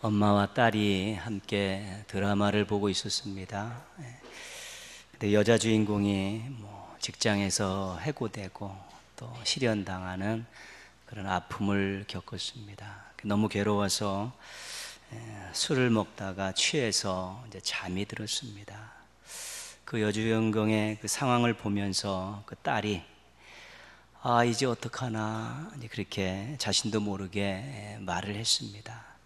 엄마와 딸이 함께 드라마를 보고 있었습니다. 예. 근데 여자 주인공이 뭐 직장에서 해고되고 또 실현당하는 그런 아픔을 겪었습니다. 너무 괴로워서 예, 술을 먹다가 취해서 이제 잠이 들었습니다. 그 여주인공의 그 상황을 보면서 그 딸이 아 이제 어떡하나 그렇게 자신도 모르게 예, 말을 했습니다.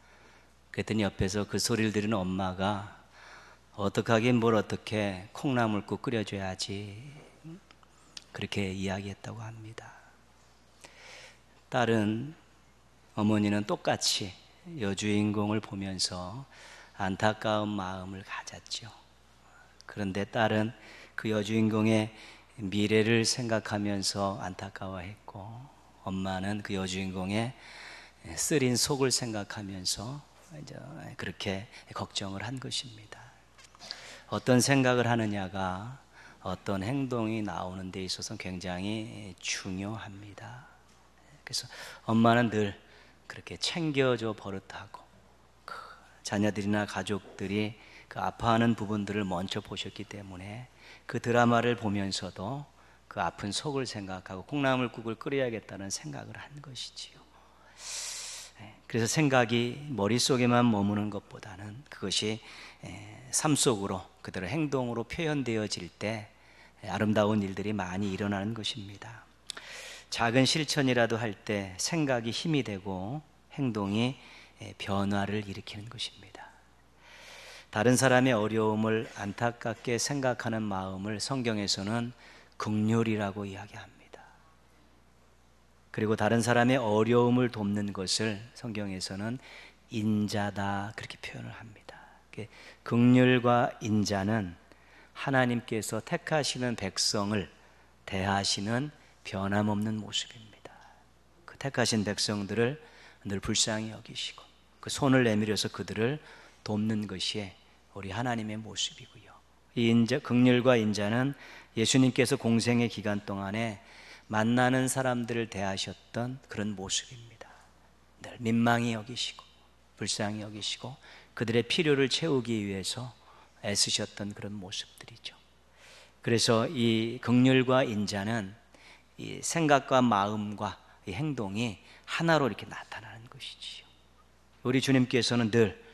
그랬더니 옆에서 그 소리를 들은 엄마가 어떡하긴 뭘 어떻게 콩나물국 끓여줘야지 그렇게 이야기했다고 합니다. 딸은 어머니는 똑같이 여주인공을 보면서 안타까운 마음을 가졌죠. 그런데 딸은 그 여주인공의 미래를 생각하면서 안타까워했고 엄마는 그 여주인공의 쓰린 속을 생각하면서 그렇게 걱정을 한 것입니다. 어떤 생각을 하느냐가 어떤 행동이 나오는 데 있어서 굉장히 중요합니다. 그래서 엄마는 늘 그렇게 챙겨줘 버릇하고 그 자녀들이나 가족들이 그 아파하는 부분들을 먼저 보셨기 때문에 그 드라마를 보면서도 그 아픈 속을 생각하고 콩나물국을 끓여야겠다는 생각을 한 것이지요. 예, 그래서 생각이 머릿속에만 머무는 것보다는 그것이 예, 삶 속으로 그대로 행동으로 표현되어질 때 아름다운 일들이 많이 일어나는 것입니다. 작은 실천이라도 할 때 생각이 힘이 되고 행동이 예, 변화를 일으키는 것입니다. 다른 사람의 어려움을 안타깝게 생각하는 마음을 성경에서는 극률이라고 이야기합니다. 그리고 다른 사람의 어려움을 돕는 것을 성경에서는 인자다 그렇게 표현을 합니다. 극률과 인자는 하나님께서 택하시는 백성을 대하시는 변함없는 모습입니다. 그 택하신 백성들을 늘 불쌍히 여기시고 그 손을 내밀어서 그들을 돕는 것이 우리 하나님의 모습이고요. 이 인자, 극률과 인자는 예수님께서 공생의 기간 동안에 만나는 사람들을 대하셨던 그런 모습입니다. 늘 민망히 여기시고 불쌍히 여기시고 그들의 필요를 채우기 위해서 애쓰셨던 그런 모습들이죠. 그래서 이 극률과 인자는 이 생각과 마음과 이 행동이 하나로 이렇게 나타나는 것이지요. 우리 주님께서는 늘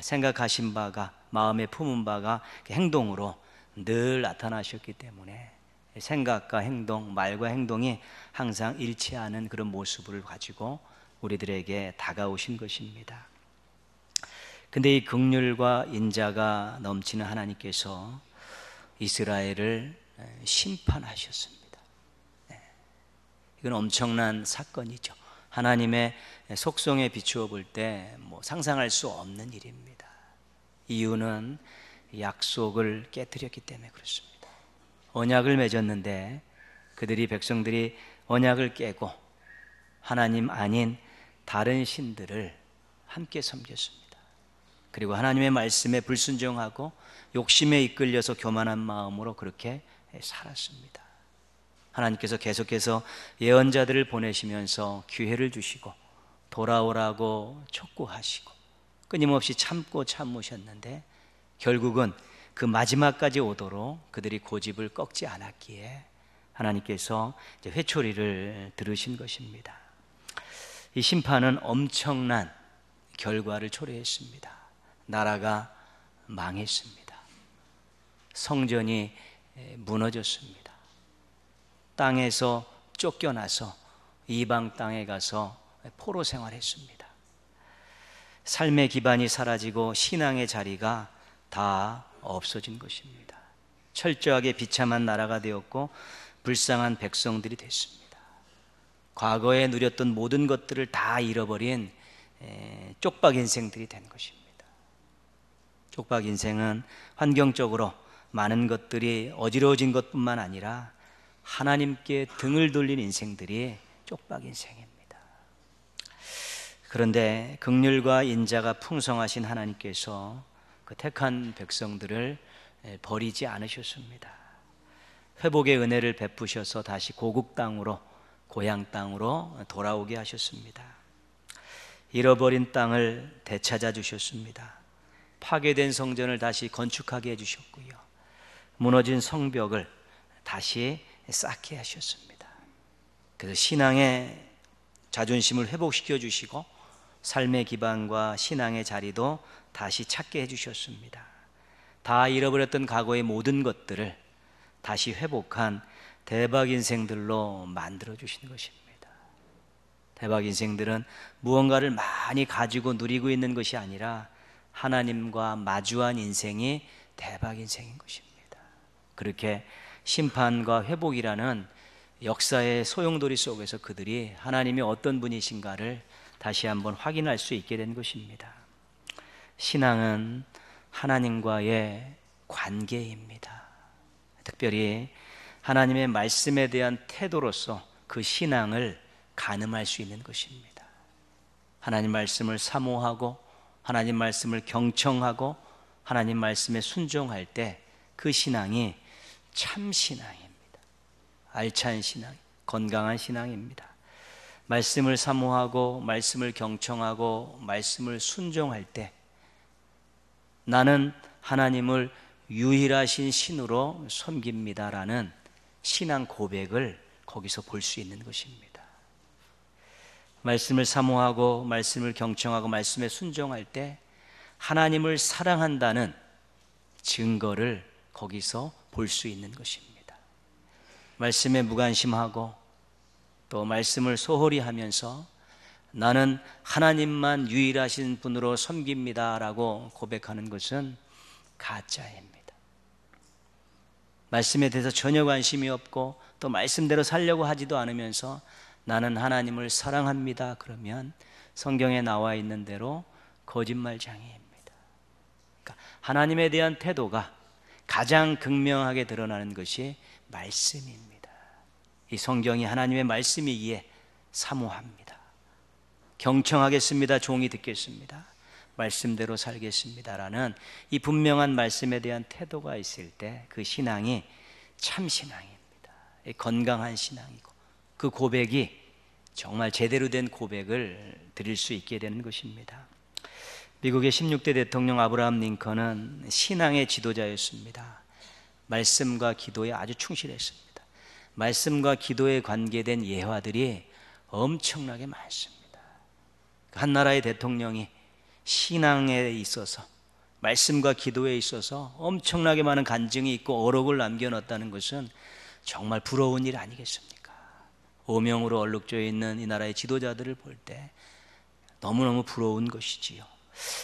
생각하신 바가 마음에 품은 바가 행동으로 늘 나타나셨기 때문에 생각과 행동, 말과 행동이 항상 일치하는 그런 모습을 가지고 우리들에게 다가오신 것입니다. 근데 이 극률과 인자가 넘치는 하나님께서 이스라엘을 심판하셨습니다. 네. 이건 엄청난 사건이죠. 하나님의 속성에 비추어 볼 때 뭐 상상할 수 없는 일입니다. 이유는 약속을 깨뜨렸기 때문에 그렇습니다. 언약을 맺었는데 그들이 백성들이 언약을 깨고 하나님 아닌 다른 신들을 함께 섬겼습니다. 그리고 하나님의 말씀에 불순종하고 욕심에 이끌려서 교만한 마음으로 그렇게 살았습니다. 하나님께서 계속해서 예언자들을 보내시면서 기회를 주시고 돌아오라고 촉구하시고 끊임없이 참고 참으셨는데 결국은 그 마지막까지 오도록 그들이 고집을 꺾지 않았기에 하나님께서 회초리를 들으신 것입니다. 이 심판은 엄청난 결과를 초래했습니다. 나라가 망했습니다. 성전이 무너졌습니다. 땅에서 쫓겨나서 이방 땅에 가서 포로 생활했습니다. 삶의 기반이 사라지고 신앙의 자리가 다 없어진 것입니다. 철저하게 비참한 나라가 되었고 불쌍한 백성들이 됐습니다. 과거에 누렸던 모든 것들을 다 잃어버린 쪽박 인생들이 된 것입니다. 쪽박 인생은 환경적으로 많은 것들이 어지러워진 것뿐만 아니라 하나님께 등을 돌린 인생들이 쪽박 인생입니다. 그런데 극률과 인자가 풍성하신 하나님께서 그 택한 백성들을 버리지 않으셨습니다. 회복의 은혜를 베푸셔서 다시 고국 땅으로 고향 땅으로 돌아오게 하셨습니다. 잃어버린 땅을 되찾아 주셨습니다. 파괴된 성전을 다시 건축하게 해 주셨고요. 무너진 성벽을 다시 쌓게 하셨습니다. 그래서 신앙의 자존심을 회복시켜 주시고 삶의 기반과 신앙의 자리도 다시 찾게 해주셨습니다. 다 잃어버렸던 과거의 모든 것들을 다시 회복한 대박 인생들로 만들어 주시는 것입니다. 대박 인생들은 무언가를 많이 가지고 누리고 있는 것이 아니라 하나님과 마주한 인생이 대박 인생인 것입니다. 그렇게 심판과 회복이라는 역사의 소용돌이 속에서 그들이 하나님이 어떤 분이신가를 다시 한번 확인할 수 있게 된 것입니다. 신앙은 하나님과의 관계입니다. 특별히 하나님의 말씀에 대한 태도로서 그 신앙을 가늠할 수 있는 것입니다. 하나님 말씀을 사모하고 하나님 말씀을 경청하고 하나님 말씀에 순종할 때 그 신앙이 참 신앙입니다. 알찬 신앙, 건강한 신앙입니다. 말씀을 사모하고 말씀을 경청하고 말씀을 순종할 때 나는 하나님을 유일하신 신으로 섬깁니다라는 신앙 고백을 거기서 볼 수 있는 것입니다. 말씀을 사모하고 말씀을 경청하고 말씀에 순종할 때 하나님을 사랑한다는 증거를 거기서 볼 수 있는 것입니다. 말씀에 무관심하고 또 말씀을 소홀히 하면서 나는 하나님만 유일하신 분으로 섬깁니다 라고 고백하는 것은 가짜입니다. 말씀에 대해서 전혀 관심이 없고 또 말씀대로 살려고 하지도 않으면서 나는 하나님을 사랑합니다. 그러면 성경에 나와 있는 대로 거짓말장애입니다. 그러니까 하나님에 대한 태도가 가장 극명하게 드러나는 것이 말씀입니다. 이 성경이 하나님의 말씀이기에 사모합니다. 경청하겠습니다. 종이 듣겠습니다. 말씀대로 살겠습니다라는 이 분명한 말씀에 대한 태도가 있을 때 그 신앙이 참 신앙입니다. 건강한 신앙이고 그 고백이 정말 제대로 된 고백을 드릴 수 있게 되는 것입니다. 미국의 16대 대통령 아브라함 링컨은 신앙의 지도자였습니다. 말씀과 기도에 아주 충실했습니다. 말씀과 기도에 관계된 예화들이 엄청나게 많습니다. 한 나라의 대통령이 신앙에 있어서 말씀과 기도에 있어서 엄청나게 많은 간증이 있고 어록을 남겨놨다는 것은 정말 부러운 일 아니겠습니까? 오명으로 얼룩져 있는 이 나라의 지도자들을 볼 때 너무너무 부러운 것이지요.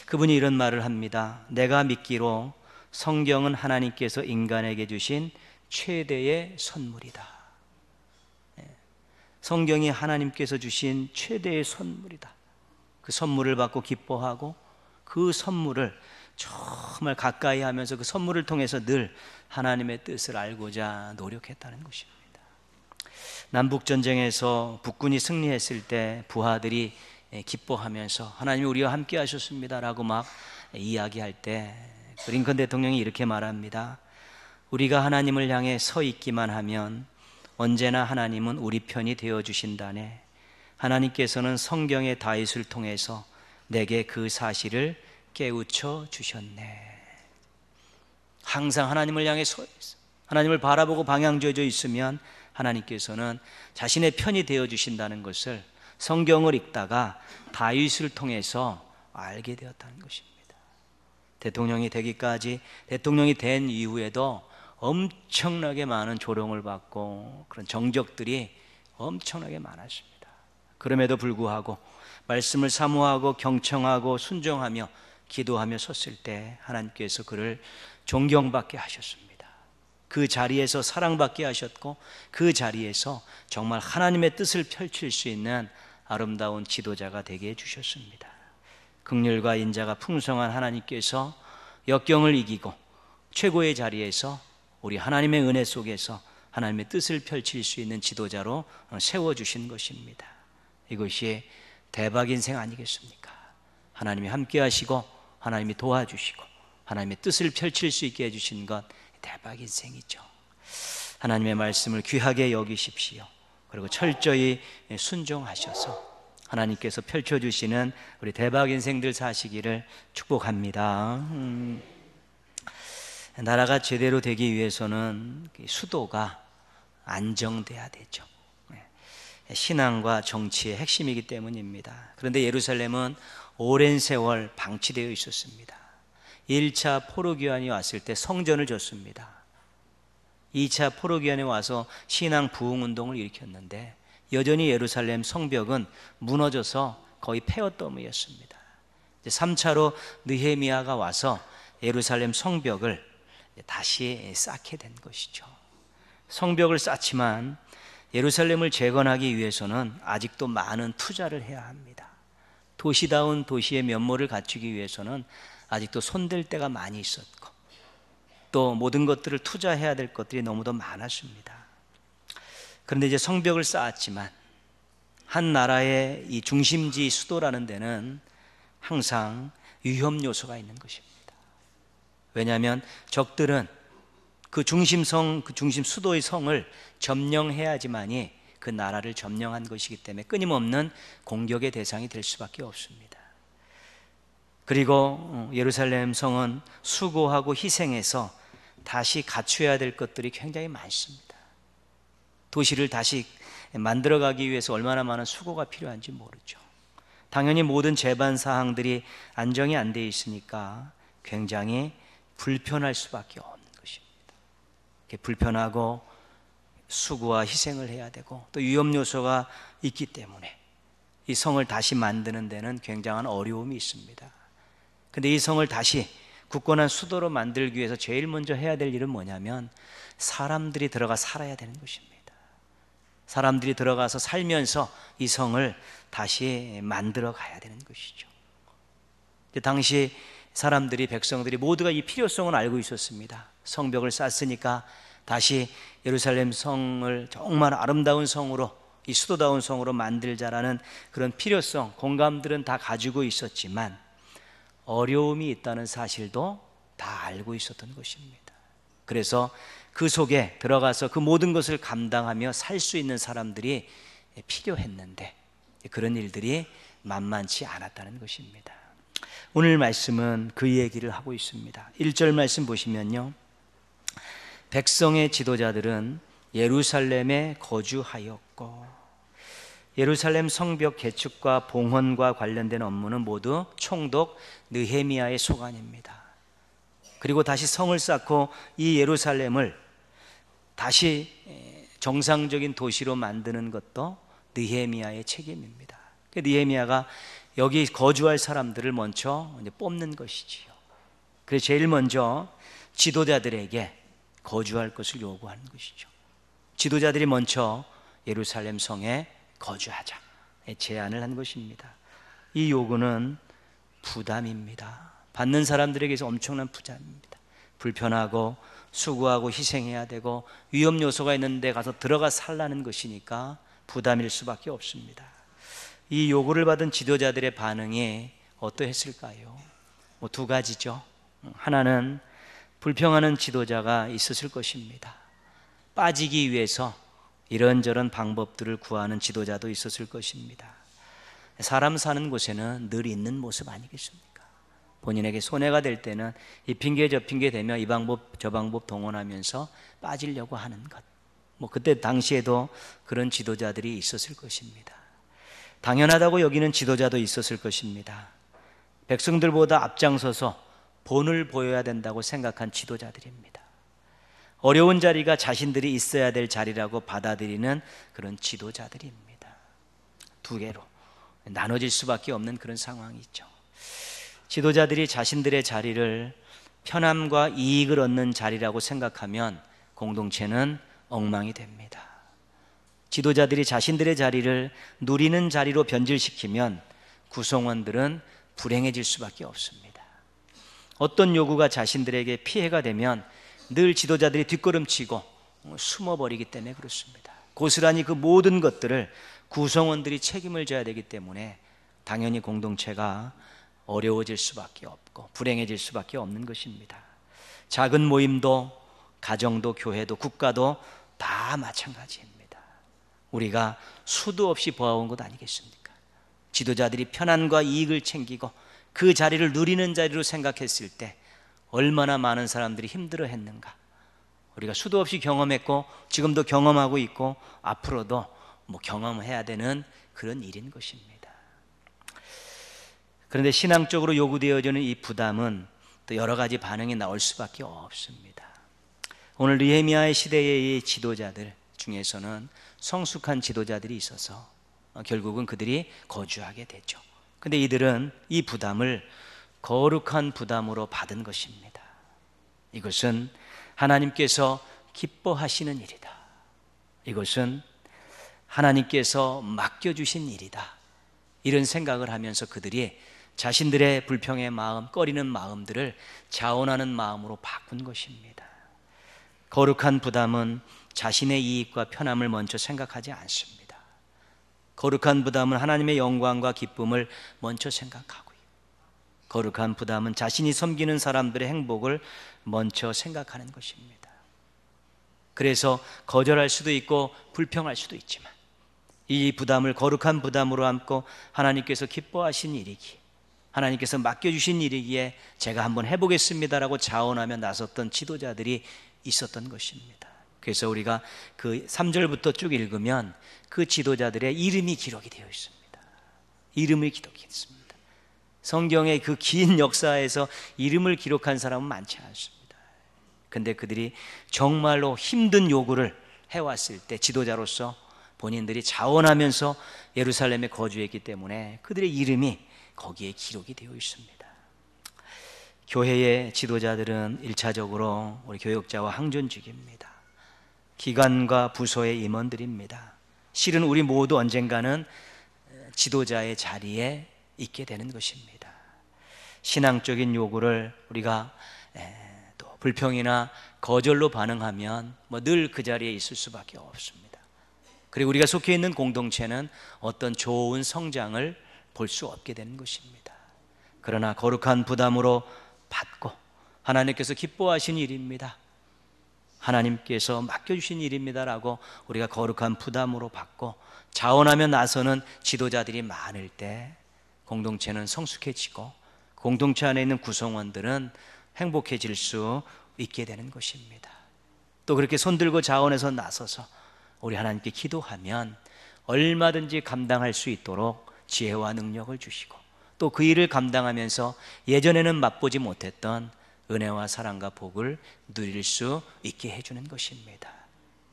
그분이 이런 말을 합니다. 내가 믿기로 성경은 하나님께서 인간에게 주신 최대의 선물이다. 예. 성경이 하나님께서 주신 최대의 선물이다. 그 선물을 받고 기뻐하고 그 선물을 정말 가까이 하면서 그 선물을 통해서 늘 하나님의 뜻을 알고자 노력했다는 것입니다. 남북 전쟁에서 북군이 승리했을 때 부하들이 기뻐하면서 하나님이 우리와 함께 하셨습니다라고 막 이야기할 때 링컨 대통령이 이렇게 말합니다. 우리가 하나님을 향해 서 있기만 하면 언제나 하나님은 우리 편이 되어 주신다네. 하나님께서는 성경의 다윗을 통해서 내게 그 사실을 깨우쳐 주셨네. 항상 하나님을 향해 서 있어. 하나님을 바라보고 방향 조져 있으면 하나님께서는 자신의 편이 되어 주신다는 것을 성경을 읽다가 다윗을 통해서 알게 되었다는 것입니다. 대통령이 되기까지 대통령이 된 이후에도 엄청나게 많은 조롱을 받고 그런 정적들이 엄청나게 많았습니다. 그럼에도 불구하고 말씀을 사모하고 경청하고 순종하며 기도하며 섰을 때 하나님께서 그를 존경받게 하셨습니다. 그 자리에서 사랑받게 하셨고 그 자리에서 정말 하나님의 뜻을 펼칠 수 있는 아름다운 지도자가 되게 해 주셨습니다. 극률과 인자가 풍성한 하나님께서 역경을 이기고 최고의 자리에서 우리 하나님의 은혜 속에서 하나님의 뜻을 펼칠 수 있는 지도자로 세워 주신 것입니다. 이것이 대박 인생 아니겠습니까? 하나님이 함께 하시고 하나님이 도와주시고 하나님의 뜻을 펼칠 수 있게 해 주신 것 대박 인생이죠. 하나님의 말씀을 귀하게 여기십시오. 그리고 철저히 순종하셔서 하나님께서 펼쳐주시는 우리 대박 인생들 사시기를 축복합니다. 음, 나라가 제대로 되기 위해서는 수도가 안정돼야 되죠. 네. 신앙과 정치의 핵심이기 때문입니다. 그런데 예루살렘은 오랜 세월 방치되어 있었습니다. 1차 포로기환이 왔을 때 성전을 줬습니다. 2차 포로기환에 와서 신앙 부흥 운동을 일으켰는데 여전히 예루살렘 성벽은 무너져서 거의 폐허더미였습니다. 3차로 느헤미야가 와서 예루살렘 성벽을 다시 쌓게 된 것이죠. 성벽을 쌓지만 예루살렘을 재건하기 위해서는 아직도 많은 투자를 해야 합니다. 도시다운 도시의 면모를 갖추기 위해서는 아직도 손댈 때가 많이 있었고 또 모든 것들을 투자해야 될 것들이 너무도 많았습니다. 그런데 이제 성벽을 쌓았지만 한 나라의 이 중심지 수도라는 데는 항상 위험 요소가 있는 것입니다. 왜냐하면 적들은 그 중심성, 그 중심 수도의 성을 점령해야지만이 그 나라를 점령한 것이기 때문에 끊임없는 공격의 대상이 될 수밖에 없습니다. 그리고 어, 예루살렘 성은 수고하고 희생해서 다시 갖춰야 될 것들이 굉장히 많습니다. 도시를 다시 만들어가기 위해서 얼마나 많은 수고가 필요한지 모르죠. 당연히 모든 재반 사항들이 안정이 안 돼 있으니까 굉장히 불편할 수밖에 것입니다. 불편하고 수고와 희생을 해야 되고 또 위험 요소가 있기 때문에 이 성을 다시 만드는 데는 굉장한 어려움이 있습니다. 근데 이 성을 다시 굳건한 수도로 만들기 위해서 제일 먼저 해야 될 일은 뭐냐면 사람들이 들어가 살아야 되는 것입니다. 사람들이 들어가서 살면서 이 성을 다시 만들어 가야 되는 것이죠. 당시 사람들이 백성들이 모두가 이 필요성을 알고 있었습니다. 성벽을 쌓았으니까 다시 예루살렘 성을 정말 아름다운 성으로 이 수도다운 성으로 만들자라는 그런 필요성, 공감들은 다 가지고 있었지만 어려움이 있다는 사실도 다 알고 있었던 것입니다. 그래서 그 속에 들어가서 그 모든 것을 감당하며 살 수 있는 사람들이 필요했는데 그런 일들이 만만치 않았다는 것입니다. 오늘 말씀은 그 얘기를 하고 있습니다. 1절 말씀 보시면요. 백성의 지도자들은 예루살렘에 거주하였고 예루살렘 성벽 개축과 봉헌과 관련된 업무는 모두 총독 느헤미야의 소관입니다. 그리고 다시 성을 쌓고 이 예루살렘을 다시 정상적인 도시로 만드는 것도 느헤미야의 책임입니다. 그 느헤미야가 여기 거주할 사람들을 먼저 뽑는 것이지요. 그래서 제일 먼저 지도자들에게 거주할 것을 요구하는 것이죠. 지도자들이 먼저 예루살렘 성에 거주하자 제안을 한 것입니다. 이 요구는 부담입니다. 받는 사람들에게서 엄청난 부담입니다. 불편하고 수고하고 희생해야 되고 위험 요소가 있는데 가서 들어가 살라는 것이니까 부담일 수밖에 없습니다. 이 요구를 받은 지도자들의 반응이 어떠했을까요? 뭐 두 가지죠. 하나는 불평하는 지도자가 있었을 것입니다. 빠지기 위해서 이런저런 방법들을 구하는 지도자도 있었을 것입니다. 사람 사는 곳에는 늘 있는 모습 아니겠습니까? 본인에게 손해가 될 때는 이 핑계 저 핑계 되며 이 방법 저 방법 동원하면서 빠지려고 하는 것. 뭐 그때 당시에도 그런 지도자들이 있었을 것입니다. 당연하다고 여기는 지도자도 있었을 것입니다. 백성들보다 앞장서서 본을 보여야 된다고 생각한 지도자들입니다. 어려운 자리가 자신들이 있어야 될 자리라고 받아들이는 그런 지도자들입니다. 두 개로 나눠질 수밖에 없는 그런 상황이 있죠. 지도자들이 자신들의 자리를 편함과 이익을 얻는 자리라고 생각하면 공동체는 엉망이 됩니다. 지도자들이 자신들의 자리를 누리는 자리로 변질시키면 구성원들은 불행해질 수밖에 없습니다. 어떤 요구가 자신들에게 피해가 되면 늘 지도자들이 뒷걸음치고 숨어버리기 때문에 그렇습니다. 고스란히 그 모든 것들을 구성원들이 책임을 져야 되기 때문에 당연히 공동체가 어려워질 수밖에 없고 불행해질 수밖에 없는 것입니다. 작은 모임도 가정도 교회도 국가도 다 마찬가지입니다. 우리가 수도 없이 보아온 것 아니겠습니까? 지도자들이 편안과 이익을 챙기고 그 자리를 누리는 자리로 생각했을 때 얼마나 많은 사람들이 힘들어 했는가. 우리가 수도 없이 경험했고 지금도 경험하고 있고 앞으로도 뭐 경험해야 되는 그런 일인 것입니다. 그런데 신앙적으로 요구되어지는 이 부담은 또 여러 가지 반응이 나올 수밖에 없습니다. 오늘 느헤미야의 시대의 지도자들 중에서는 성숙한 지도자들이 있어서 결국은 그들이 거주하게 되죠. 근데 이들은 이 부담을 거룩한 부담으로 받은 것입니다. 이것은 하나님께서 기뻐하시는 일이다. 이것은 하나님께서 맡겨주신 일이다. 이런 생각을 하면서 그들이 자신들의 불평의 마음, 꺼리는 마음들을 자원하는 마음으로 바꾼 것입니다. 거룩한 부담은 자신의 이익과 편함을 먼저 생각하지 않습니다. 거룩한 부담은 하나님의 영광과 기쁨을 먼저 생각하고요. 거룩한 부담은 자신이 섬기는 사람들의 행복을 먼저 생각하는 것입니다. 그래서 거절할 수도 있고 불평할 수도 있지만 이 부담을 거룩한 부담으로 안고 하나님께서 기뻐하신 일이기 하나님께서 맡겨주신 일이기에 제가 한번 해보겠습니다라고 자원하며 나섰던 지도자들이 있었던 것입니다. 그래서 우리가 그 3절부터 쭉 읽으면 그 지도자들의 이름이 기록이 되어 있습니다. 이름을 기록했습니다. 성경의 그 긴 역사에서 이름을 기록한 사람은 많지 않습니다. 근데 그들이 정말로 힘든 요구를 해왔을 때 지도자로서 본인들이 자원하면서 예루살렘에 거주했기 때문에 그들의 이름이 거기에 기록이 되어 있습니다. 교회의 지도자들은 일차적으로 우리 교역자와 항존직입니다. 기관과 부서의 임원들입니다. 실은 우리 모두 언젠가는 지도자의 자리에 있게 되는 것입니다. 신앙적인 요구를 우리가 또 불평이나 거절로 반응하면 뭐 늘 그 자리에 있을 수밖에 없습니다. 그리고 우리가 속해 있는 공동체는 어떤 좋은 성장을 볼 수 없게 되는 것입니다. 그러나 거룩한 부담으로 받고 하나님께서 기뻐하신 일입니다. 하나님께서 맡겨주신 일입니다라고 우리가 거룩한 부담으로 받고 자원하며 나서는 지도자들이 많을 때 공동체는 성숙해지고 공동체 안에 있는 구성원들은 행복해질 수 있게 되는 것입니다. 또 그렇게 손들고 자원해서 나서서 우리 하나님께 기도하면 얼마든지 감당할 수 있도록 지혜와 능력을 주시고 또 그 일을 감당하면서 예전에는 맛보지 못했던 은혜와 사랑과 복을 누릴 수 있게 해주는 것입니다.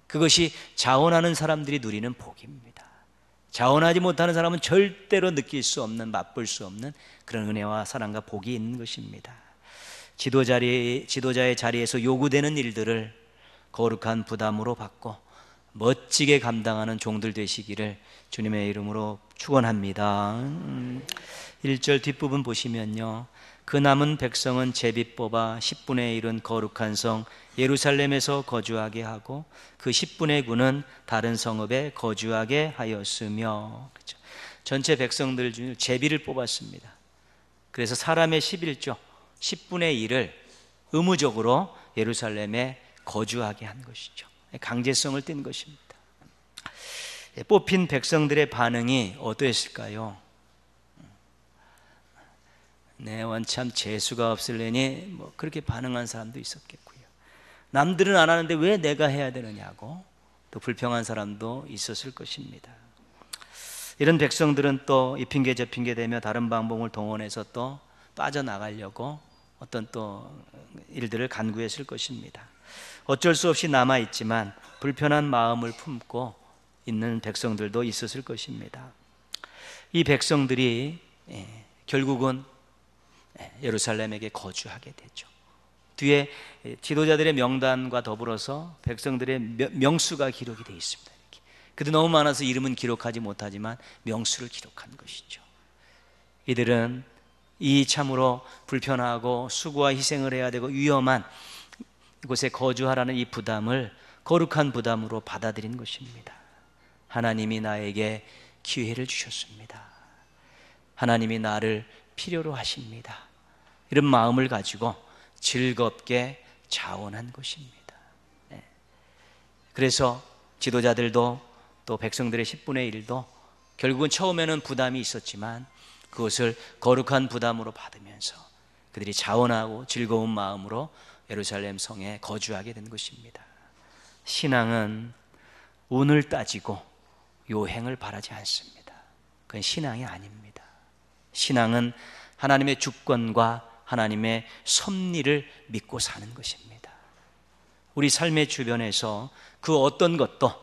그것이 자원하는 사람들이 누리는 복입니다. 자원하지 못하는 사람은 절대로 느낄 수 없는, 맛볼 수 없는 그런 은혜와 사랑과 복이 있는 것입니다. 지도 자리, 지도자의 자리에서 요구되는 일들을 거룩한 부담으로 받고 멋지게 감당하는 종들 되시기를 주님의 이름으로 축원합니다. 1절 음, 뒷부분 보시면요. 그 남은 백성은 제비 뽑아 10분의 1은 거룩한 성 예루살렘에서 거주하게 하고 그 10분의 9는 다른 성읍에 거주하게 하였으며 그렇죠? 전체 백성들 중 제비를 뽑았습니다. 그래서 사람의 11조 10분의 1을 의무적으로 예루살렘에 거주하게 한 것이죠. 강제성을 띈 것입니다. 뽑힌 백성들의 반응이 어떠했을까요? 네, 원참 재수가 없을래니 뭐 그렇게 반응한 사람도 있었겠고요. 남들은 안 하는데 왜 내가 해야 되느냐고 또 불평한 사람도 있었을 것입니다. 이런 백성들은 또 이 핑계 저 핑계 대며 다른 방법을 동원해서 또 빠져나가려고 어떤 또 일들을 간구했을 것입니다. 어쩔 수 없이 남아 있지만 불편한 마음을 품고 있는 백성들도 있었을 것입니다. 이 백성들이 예, 결국은 예, 예루살렘에게 거주하게 되죠. 뒤에 지도자들의 명단과 더불어서 백성들의 명수가 기록이 되어 있습니다. 그들 너무 많아서 이름은 기록하지 못하지만 명수를 기록한 것이죠. 이들은 이 참으로 불편하고 수고와 희생을 해야 되고 위험한 이곳에 거주하라는 이 부담을 거룩한 부담으로 받아들인 것입니다. 하나님이 나에게 기회를 주셨습니다. 하나님이 나를 필요로 하십니다. 이런 마음을 가지고 즐겁게 자원한 것입니다. 네. 그래서 지도자들도 또 백성들의 10분의 1도 결국은 처음에는 부담이 있었지만 그것을 거룩한 부담으로 받으면서 그들이 자원하고 즐거운 마음으로 예루살렘 성에 거주하게 된 것입니다. 신앙은 운을 따지고 요행을 바라지 않습니다. 그건 신앙이 아닙니다. 신앙은 하나님의 주권과 하나님의 섭리를 믿고 사는 것입니다. 우리 삶의 주변에서 그 어떤 것도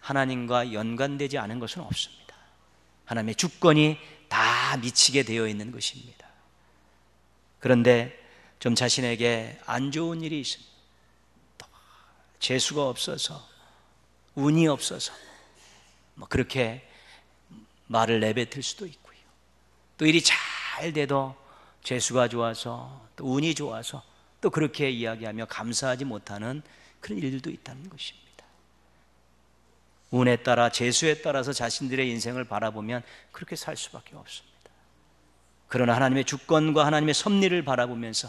하나님과 연관되지 않은 것은 없습니다. 하나님의 주권이 다 미치게 되어 있는 것입니다. 그런데 좀 자신에게 안 좋은 일이 있습니다. 재수가 없어서, 운이 없어서, 뭐 그렇게 말을 내뱉을 수도 있고요. 또 일이 잘 돼도 재수가 좋아서, 또 운이 좋아서, 또 그렇게 이야기하며 감사하지 못하는 그런 일들도 있다는 것입니다. 운에 따라 재수에 따라서 자신들의 인생을 바라보면 그렇게 살 수밖에 없습니다. 그러나 하나님의 주권과 하나님의 섭리를 바라보면서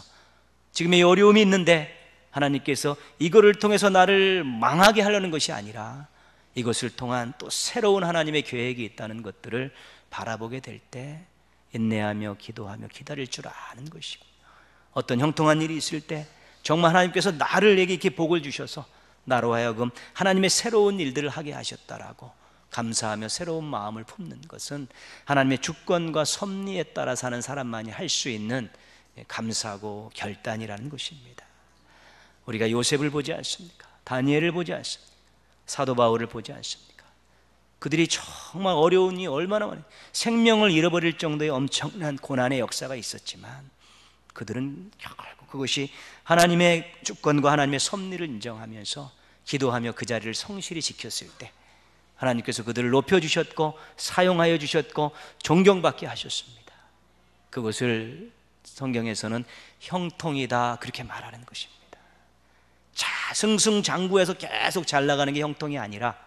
지금의 어려움이 있는데 하나님께서 이거를 통해서 나를 망하게 하려는 것이 아니라 이것을 통한 또 새로운 하나님의 계획이 있다는 것들을 바라보게 될 때 인내하며 기도하며 기다릴 줄 아는 것이고 어떤 형통한 일이 있을 때 정말 하나님께서 나를 내게 이렇게 복을 주셔서 나로 하여금 하나님의 새로운 일들을 하게 하셨다라고 감사하며 새로운 마음을 품는 것은 하나님의 주권과 섭리에 따라 사는 사람만이 할 수 있는 감사하고 결단이라는 것입니다. 우리가 요셉을 보지 않습니까? 다니엘을 보지 않습니까? 사도 바울을 보지 않습니까? 그들이 정말 어려운 이 얼마나 많이 생명을 잃어버릴 정도의 엄청난 고난의 역사가 있었지만 그들은 결국 그것이 하나님의 주권과 하나님의 섭리를 인정하면서 기도하며 그 자리를 성실히 지켰을 때 하나님께서 그들을 높여 주셨고 사용하여 주셨고 존경받게 하셨습니다. 그것을 성경에서는 형통이다 그렇게 말하는 것입니다. 자, 승승장구해서 계속 잘 나가는 게 형통이 아니라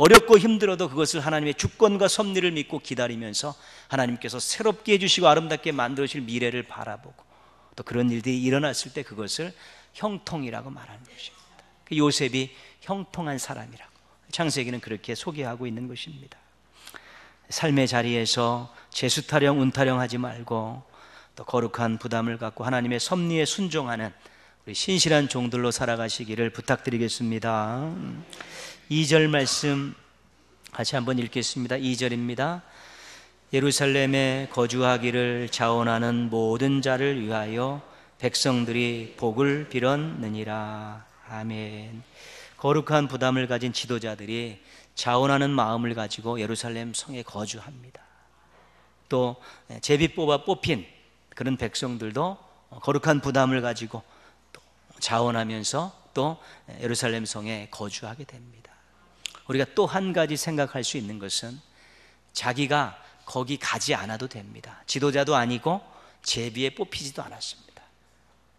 어렵고 힘들어도 그것을 하나님의 주권과 섭리를 믿고 기다리면서 하나님께서 새롭게 해주시고 아름답게 만들어질 미래를 바라보고 또 그런 일들이 일어났을 때 그것을 형통이라고 말하는 것입니다. 그 요셉이 형통한 사람이라고 창세기는 그렇게 소개하고 있는 것입니다. 삶의 자리에서 재수 타령 운 타령 하지 말고 또 거룩한 부담을 갖고 하나님의 섭리에 순종하는 우리 신실한 종들로 살아가시기를 부탁드리겠습니다. 2절 말씀 같이 한번 읽겠습니다. 2절입니다. 예루살렘에 거주하기를 자원하는 모든 자를 위하여 백성들이 복을 빌었느니라. 아멘. 거룩한 부담을 가진 지도자들이 자원하는 마음을 가지고 예루살렘 성에 거주합니다. 또 제비 뽑아 뽑힌 그런 백성들도 거룩한 부담을 가지고 또 자원하면서 또 예루살렘 성에 거주하게 됩니다. 우리가 또 한 가지 생각할 수 있는 것은 자기가 거기 가지 않아도 됩니다. 지도자도 아니고 제비에 뽑히지도 않았습니다.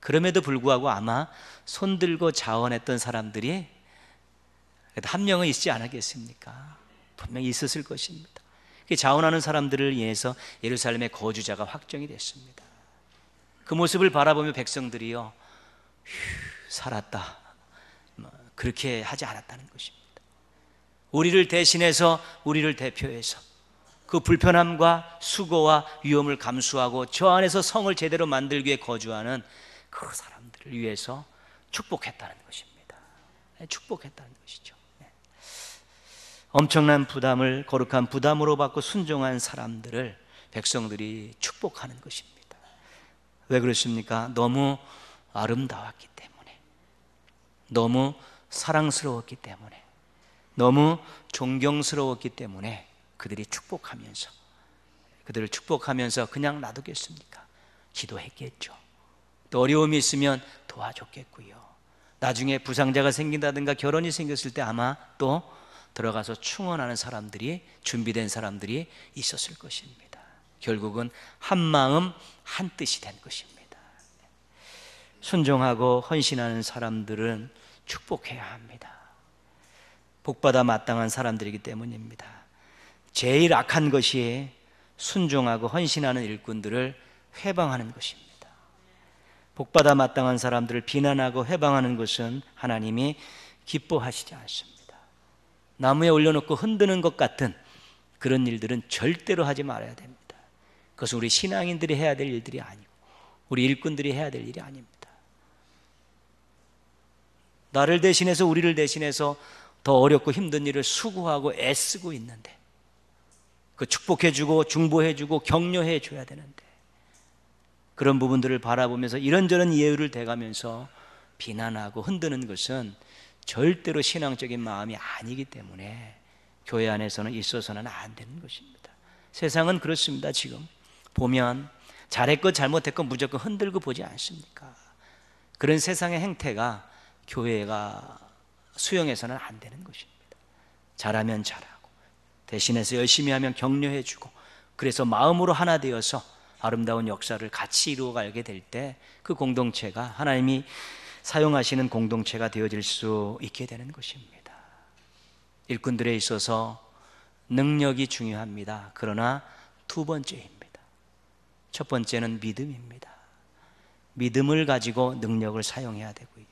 그럼에도 불구하고 아마 손들고 자원했던 사람들이 한 명은 있지 않았겠습니까? 분명히 있었을 것입니다. 자원하는 사람들을 위해서 예루살렘의 거주자가 확정이 됐습니다. 그 모습을 바라보며 백성들이요, 휴, 살았다. 뭐, 그렇게 하지 않았다는 것입니다. 우리를 대신해서, 우리를 대표해서 그 불편함과 수고와 위험을 감수하고 저 안에서 성을 제대로 만들기 위해 거주하는 그 사람들을 위해서 축복했다는 것입니다. 네, 축복했다는 것이죠. 네. 엄청난 부담을 거룩한 부담으로 받고 순종한 사람들을 백성들이 축복하는 것입니다. 왜 그렇습니까? 너무 아름다웠기 때문에, 너무 사랑스러웠기 때문에, 너무 존경스러웠기 때문에 그들이 축복하면서, 그들을 축복하면서 그냥 놔두겠습니까? 기도했겠죠. 또 어려움이 있으면 도와줬겠고요. 나중에 부상자가 생긴다든가 결혼이 생겼을 때 아마 또 들어가서 충원하는 사람들이 준비된 사람들이 있었을 것입니다. 결국은 한 마음 한 뜻이 된 것입니다. 순종하고 헌신하는 사람들은 축복해야 합니다. 복받아 마땅한 사람들이기 때문입니다. 제일 악한 것이 순종하고 헌신하는 일꾼들을 회방하는 것입니다. 복받아 마땅한 사람들을 비난하고 해방하는 것은 하나님이 기뻐하시지 않습니다. 나무에 올려놓고 흔드는 것 같은 그런 일들은 절대로 하지 말아야 됩니다. 그것은 우리 신앙인들이 해야 될 일들이 아니고 우리 일꾼들이 해야 될 일이 아닙니다. 나를 대신해서 우리를 대신해서 더 어렵고 힘든 일을 수고하고 애쓰고 있는데 그 축복해주고 중보해주고 격려해줘야 되는데 그런 부분들을 바라보면서 이런저런 예우를 대가면서 비난하고 흔드는 것은 절대로 신앙적인 마음이 아니기 때문에 교회 안에서는 있어서는 안 되는 것입니다. 세상은 그렇습니다. 지금 보면 잘했건 잘못했건 무조건 흔들고 보지 않습니까? 그런 세상의 행태가 교회가 수용해서는 안 되는 것입니다. 잘하면 잘하고 대신해서 열심히 하면 격려해 주고 그래서 마음으로 하나 되어서 아름다운 역사를 같이 이루어 가게 될 때 그 공동체가 하나님이 사용하시는 공동체가 되어질 수 있게 되는 것입니다. 일꾼들에 있어서 능력이 중요합니다. 그러나 두 번째입니다. 첫 번째는 믿음입니다. 믿음을 가지고 능력을 사용해야 되고요.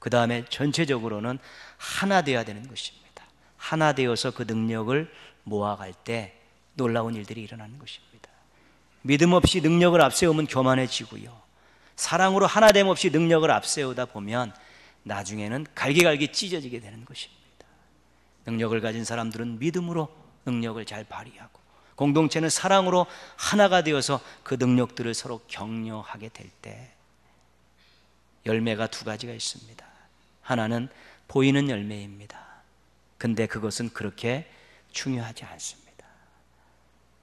그 다음에 전체적으로는 하나 되어야 되는 것입니다. 하나 되어서 그 능력을 모아갈 때 놀라운 일들이 일어나는 것입니다. 믿음 없이 능력을 앞세우면 교만해지고요. 사랑으로 하나됨 없이 능력을 앞세우다 보면 나중에는 갈기갈기 찢어지게 되는 것입니다. 능력을 가진 사람들은 믿음으로 능력을 잘 발휘하고 공동체는 사랑으로 하나가 되어서 그 능력들을 서로 격려하게 될 때 열매가 두 가지가 있습니다. 하나는 보이는 열매입니다. 근데 그것은 그렇게 중요하지 않습니다.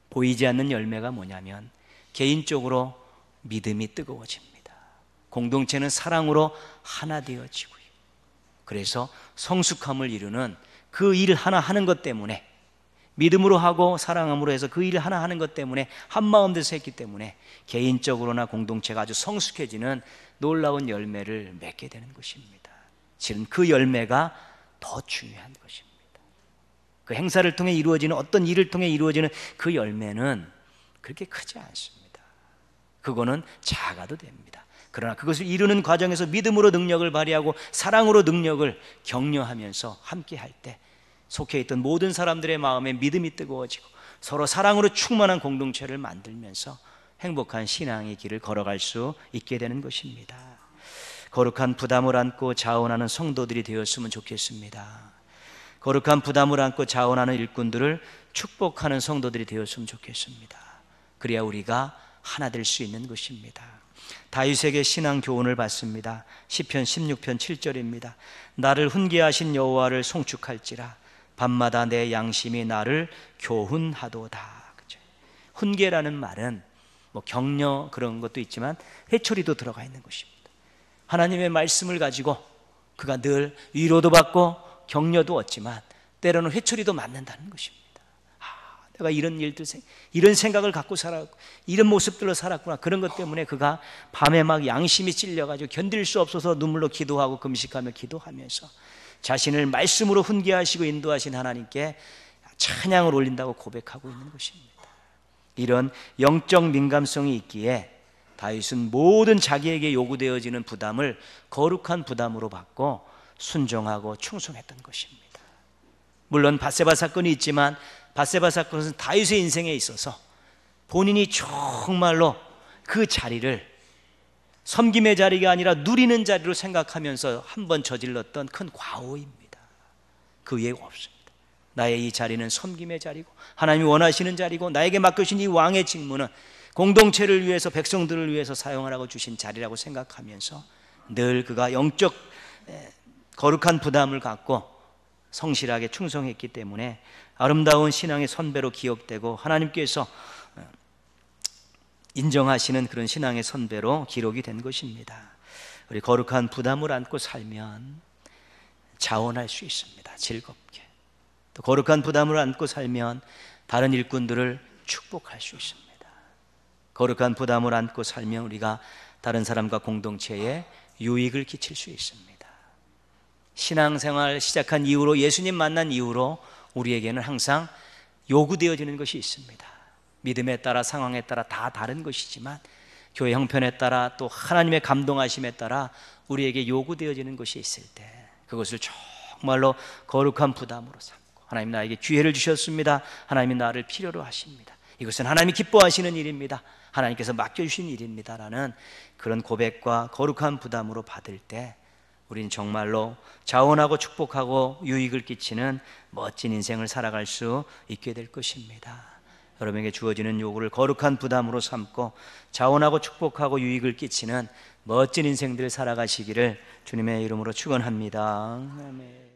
보이지 않는 열매가 뭐냐면 개인적으로 믿음이 뜨거워집니다. 공동체는 사랑으로 하나 되어지고요. 그래서 성숙함을 이루는 그일 하나 하는 것 때문에 믿음으로 하고 사랑함으로 해서 그 일을 하나 하는 것 때문에 한 마음 돼서 했기 때문에 개인적으로나 공동체가 아주 성숙해지는 놀라운 열매를 맺게 되는 것입니다. 실은 그 열매가 더 중요한 것입니다. 그 행사를 통해 이루어지는 어떤 일을 통해 이루어지는 그 열매는 그렇게 크지 않습니다. 그거는 작아도 됩니다. 그러나 그것을 이루는 과정에서 믿음으로 능력을 발휘하고 사랑으로 능력을 격려하면서 함께 할 때 속해 있던 모든 사람들의 마음에 믿음이 뜨거워지고 서로 사랑으로 충만한 공동체를 만들면서 행복한 신앙의 길을 걸어갈 수 있게 되는 것입니다. 거룩한 부담을 안고 자원하는 성도들이 되었으면 좋겠습니다. 거룩한 부담을 안고 자원하는 일꾼들을 축복하는 성도들이 되었으면 좋겠습니다. 그래야 우리가 하나 될 수 있는 것입니다. 다윗에게 신앙 교훈을 받습니다. 시편 16편 7절입니다. 나를 훈계하신 여호와를 송축할지라 밤마다 내 양심이 나를 교훈하도다. 그죠? 훈계라는 말은 뭐 격려 그런 것도 있지만 해초리도 들어가 있는 것입니다. 하나님의 말씀을 가지고 그가 늘 위로도 받고 격려도 얻지만 때로는 회초리도 맞는다는 것입니다. 아, 내가 이런 일들, 이런 생각을 갖고 살았고, 이런 모습들로 살았구나. 그런 것 때문에 그가 밤에 막 양심이 찔려가지고 견딜 수 없어서 눈물로 기도하고 금식하며 기도하면서 자신을 말씀으로 훈계하시고 인도하신 하나님께 찬양을 올린다고 고백하고 있는 것입니다. 이런 영적 민감성이 있기에 다윗은 모든 자기에게 요구되어지는 부담을 거룩한 부담으로 받고 순종하고 충성했던 것입니다. 물론 바세바 사건이 있지만 바세바 사건은 다윗의 인생에 있어서 본인이 정말로 그 자리를 섬김의 자리가 아니라 누리는 자리로 생각하면서 한 번 저질렀던 큰 과오입니다. 그 외에 없습니다. 나의 이 자리는 섬김의 자리고 하나님이 원하시는 자리고 나에게 맡겨진 이 왕의 직무는 공동체를 위해서 백성들을 위해서 사용하라고 주신 자리라고 생각하면서 늘 그가 영적 거룩한 부담을 갖고 성실하게 충성했기 때문에 아름다운 신앙의 선배로 기억되고 하나님께서 어, 인정하시는 그런 신앙의 선배로 기록이 된 것입니다. 우리 거룩한 부담을 안고 살면 자원할 수 있습니다. 즐겁게. 또 거룩한 부담을 안고 살면 다른 일꾼들을 축복할 수 있습니다. 거룩한 부담을 안고 살면 우리가 다른 사람과 공동체에 유익을 끼칠 수 있습니다. 신앙생활 시작한 이후로 예수님 만난 이후로 우리에게는 항상 요구되어지는 것이 있습니다. 믿음에 따라 상황에 따라 다 다른 것이지만 교회 형편에 따라 또 하나님의 감동하심에 따라 우리에게 요구되어지는 것이 있을 때 그것을 정말로 거룩한 부담으로 삼고 하나님 나에게 기회를 주셨습니다. 하나님이 나를 필요로 하십니다. 이것은 하나님이 기뻐하시는 일입니다. 하나님께서 맡겨주신 일입니다라는 그런 고백과 거룩한 부담으로 받을 때 우리는 정말로 자원하고 축복하고 유익을 끼치는 멋진 인생을 살아갈 수 있게 될 것입니다. 여러분에게 주어지는 요구를 거룩한 부담으로 삼고 자원하고 축복하고 유익을 끼치는 멋진 인생들을 살아가시기를 주님의 이름으로 축원합니다. 아멘.